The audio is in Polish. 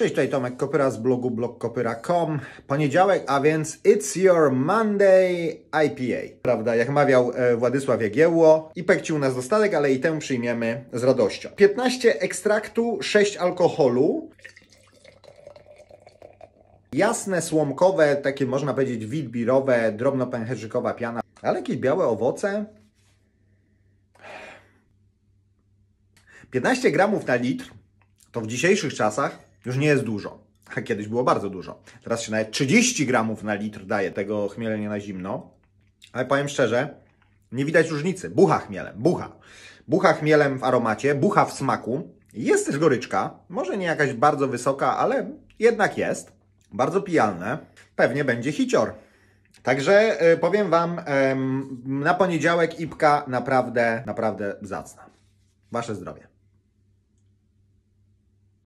Cześć, tutaj Tomek Kopyra z blogu blogkopyra.com. Poniedziałek, a więc It's Your Monday IPA. Prawda, jak mawiał e, Władysław Jagiełło, i pekcił nas dostatek, ale i tę przyjmiemy z radością. 15 ekstraktu, 6 alkoholu. Jasne, słomkowe, takie można powiedzieć witbirowe, drobnopęcherzykowa piana, ale jakieś białe owoce. 15 gramów na litr to w dzisiejszych czasach już nie jest dużo. Kiedyś było bardzo dużo. Teraz się nawet 30 gramów na litr daje tego chmielenia na zimno. Ale powiem szczerze, nie widać różnicy. Bucha chmielem, bucha. Bucha chmielem w aromacie, bucha w smaku. Jest też goryczka, może nie jakaś bardzo wysoka, ale jednak jest. Bardzo pijalne. Pewnie będzie hicior. Także y, powiem Wam, na poniedziałek Ipka naprawdę, naprawdę zacna. Wasze zdrowie.